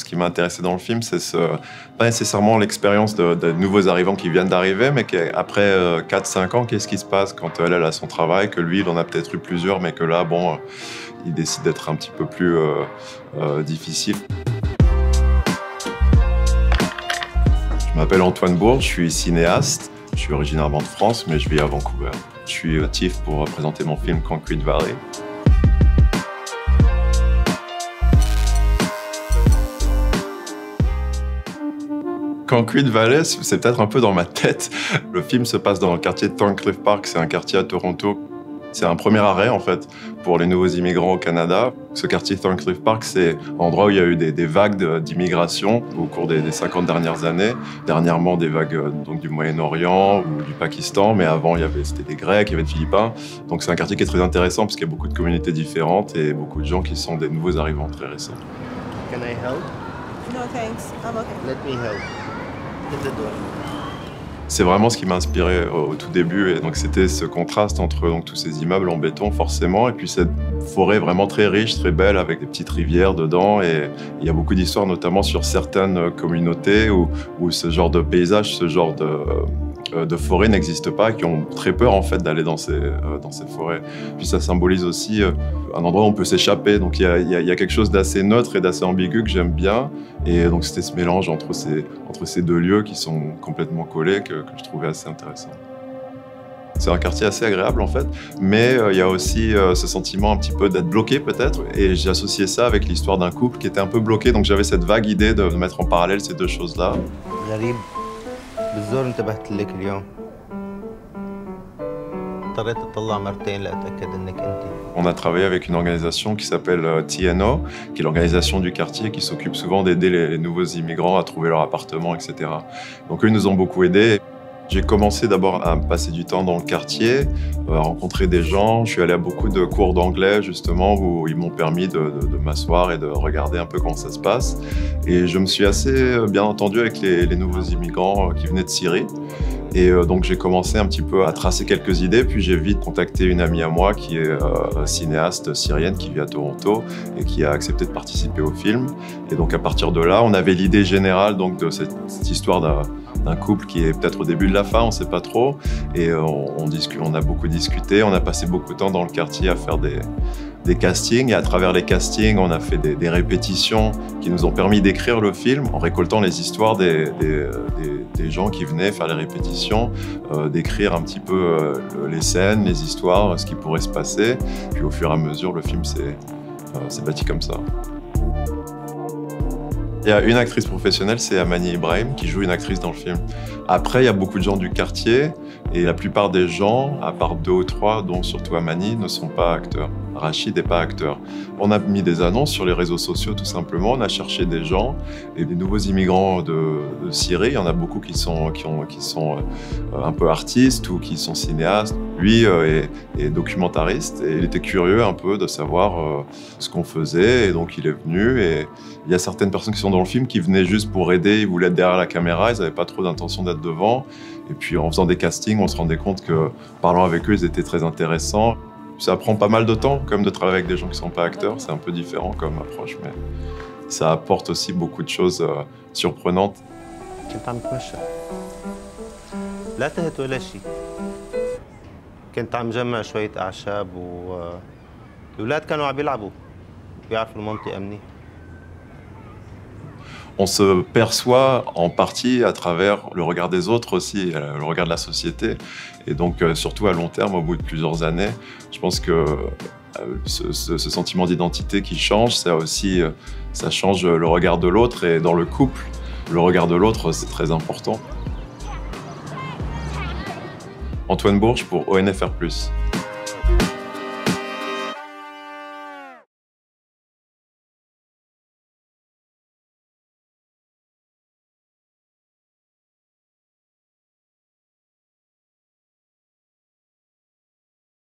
Ce qui m'a intéressé dans le film, c'est ce, pas nécessairement l'expérience de, nouveaux arrivants qui viennent d'arriver, mais qu'après 4-5 ans, qu'est-ce qui se passe quand elle, elle a son travail, que lui, il en a peut-être eu plusieurs, mais que là, bon, il décide d'être un petit peu plus difficile. Je m'appelle Antoine Bourg, je suis cinéaste. Je suis originairement de France, mais je vis à Vancouver. Je suis actif pour présenter mon film Concrete Valley. Concrete Valley, c'est peut-être un peu dans ma tête. Le film se passe dans le quartier de Thorncliffe Park, c'est un quartier à Toronto c'est un premier arrêt, en fait, pour les nouveaux immigrants au Canada. Ce quartier Thorncliffe Park, c'est un endroit où il y a eu des, vagues d'immigration au cours des, 50 dernières années. Dernièrement, des vagues euh, donc, du Moyen-Orient ou du Pakistan, mais avant, il y avait, c'était des Grecs, il y avait des Philippins. Donc c'est un quartier qui est très intéressant parce qu'il y a beaucoup de communautés différentes et beaucoup de gens qui sont des nouveaux arrivants très récents. Can I help? No thanks, I'm okay. Let me help. C'est vraiment ce qui m'a inspiré au, tout début. Et donc, c'était ce contraste entre tous ces immeubles en béton, forcément, et puis cette forêt vraiment très riche, très belle, avec des petites rivières dedans. Et il y a beaucoup d'histoires, notamment sur certaines communautés où, où, ce genre de paysage, ce genre de euh, de forêts n'existent pas, qui ont très peur en fait d'aller dans ces, euh, dans ces forêts. Puis ça symbolise aussi euh, un endroit où on peut s'échapper. Donc il y a, y a, quelque chose d'assez neutre et d'assez ambigu que j'aime bien. Et donc c'était ce mélange entre ces, entre ces deux lieux qui sont complètement collés que, que je trouvais assez intéressant. C'est un quartier assez agréable en fait, mais il y a aussi ce sentiment un petit peu d'être bloqué peut-être. Et j'ai associé ça avec l'histoire d'un couple qui était un peu bloqué, donc j'avais cette vague idée de mettre en parallèle ces deux choses-là. On a travaillé avec une organisation qui s'appelle euh, TNO, qui est l'organisation du quartier qui s'occupe souvent d'aider les nouveaux immigrants à trouver leur appartement, etc. Donc eux nous ont beaucoup aidés. J'ai commencé d'abord à passer du temps dans le quartier, euh, à rencontrer des gens. Je suis allé à beaucoup de cours d'anglais, justement, où ils m'ont permis de, m'asseoir et de regarder un peu comment ça se passe. Et je me suis assez euh, bien entendu avec les, nouveaux immigrants euh, qui venaient de Syrie. Et donc j'ai commencé un petit peu à tracer quelques idées, puis j'ai vite contacté une amie à moi qui est cinéaste syrienne qui vit à Toronto et qui a accepté de participer au film. Et donc à partir de là, on avait l'idée générale donc de cette, cette histoire d'un d'un couple qui est peut-être au début de la fin, on ne sait pas trop. Et euh, on, a beaucoup discuté, on a passé beaucoup de temps dans le quartier à faire des, castings. Et à travers les castings, on a fait des, répétitions qui nous ont permis d'écrire le film en récoltant les histoires des, gens qui venaient faire les répétitions, euh, d'écrire un petit peu euh, les scènes, les histoires, ce qui pourrait se passer. Puis au fur et à mesure, le film s'est bâti comme ça. Il y a une actrice professionnelle, c'est Amani Ibrahim, qui joue une actrice dans le film. Après, il y a beaucoup de gens du quartier, et la plupart des gens, à part deux ou trois, dont surtout Amani, ne sont pas acteurs. Rachid n'est pas acteur. On a mis des annonces sur les réseaux sociaux tout simplement, on a cherché des gens et des nouveaux immigrants de, Syrie, il y en a beaucoup qui sont, qui ont, qui sont euh, un peu artistes ou qui sont cinéastes. Lui euh, est, documentariste et il était curieux un peu de savoir euh, ce qu'on faisait et donc il est venu et il y a certaines personnes qui sont dans le film qui venaient juste pour aider, ils voulaient être derrière la caméra, ils n'avaient pas trop d'intention d'être devant. Et puis en faisant des castings, on se rendait compte que parlant avec eux, ils étaient très intéressants Ça prend pas mal de temps, comme de travailler avec des gens qui sont pas acteurs. C'est un peu différent comme approche, mais ça apporte aussi beaucoup de choses euh, surprenantes. كنت عم تمشى لا تهت ولا شيء كنت عم جمع شوية أعشاب والأولاد كانوا عم يلعبوا بيعرفوا المنطقة منيح on se perçoit en partie à travers le regard des autres aussi, euh, le regard de la société. Et donc, euh, surtout à long terme, au bout de plusieurs années, je pense que euh, ce, sentiment d'identité qui change, ça aussi, ça change le regard de l'autre. Et dans le couple, le regard de l'autre, c'est très important. Antoine Bourges pour ONFR+.